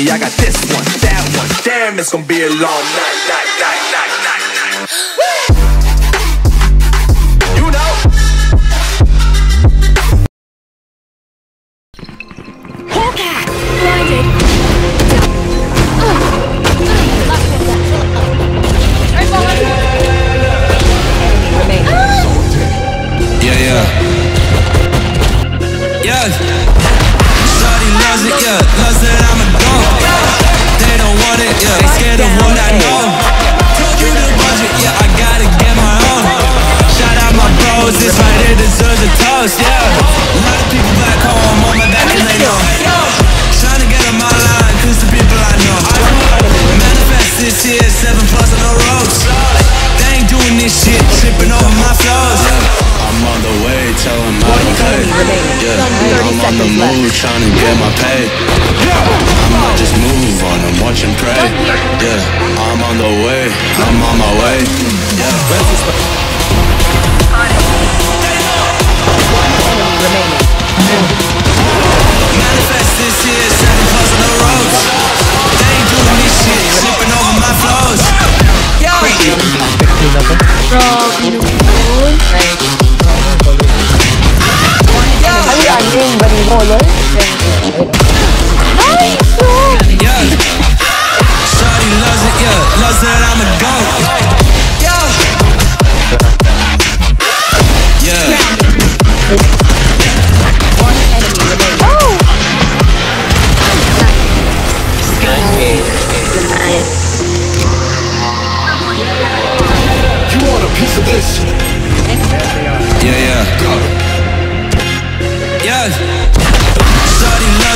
I got this one, that one. Damn, it's gonna be a long night, night, night, night, night, night. You know. Hawkeye! Blinded! Yeah, yeah. Yeah. Shorty loves it, yeah. Loves that I'm a dog. They it, yeah. They scared of what I know. Told you the budget, yeah. I gotta get my own. Shout out my bros, this right here deserves a toast, yeah. A lot of people back home on my back and they know. Trying to get on my line, cause the people I know. Manifest this year, seven plus on the roads. They ain't doing this shit, tripping over my flows. I'm on the way, tell them I don't pay. Yeah, I'm on the move, trying to get my pay. I might just move na to. Grabe naman. Ay, ano yung baling color? Ay!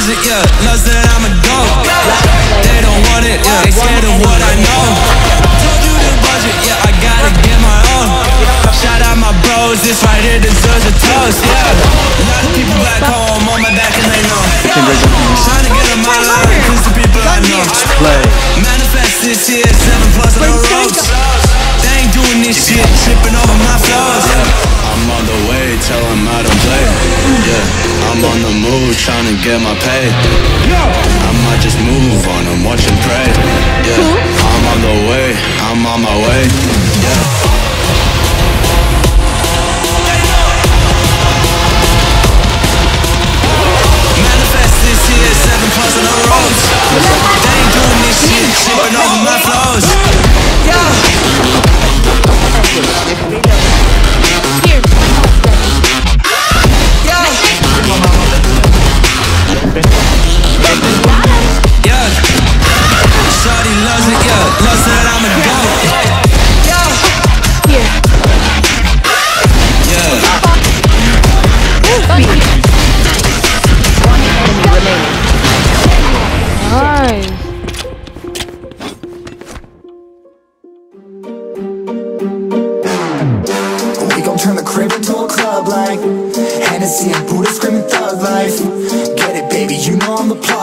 Shawty loves it, yeah. Loves that I'm a goat. They don't want it, yeah. They scared of what I know. Told you the budget, yeah. I gotta get my own. Shout out my bros, this right here deserves a toast, yeah. A lot of people back home on my back and they know. Trying to get on my line, cause the people I know. Manifest this year, seven plus on the roads. They ain't doing this shit, tripping over my flows. I'm on the way, tell them I don't play. Yeah, I'm on the move, trying to get my pay. I might just move on them, watch and pray. Yeah, I'm on the way, I'm on my way. Nice. We gon' turn the crib into a club like Hennessy and Buddha screaming thug life Get it baby, you know I'm the plug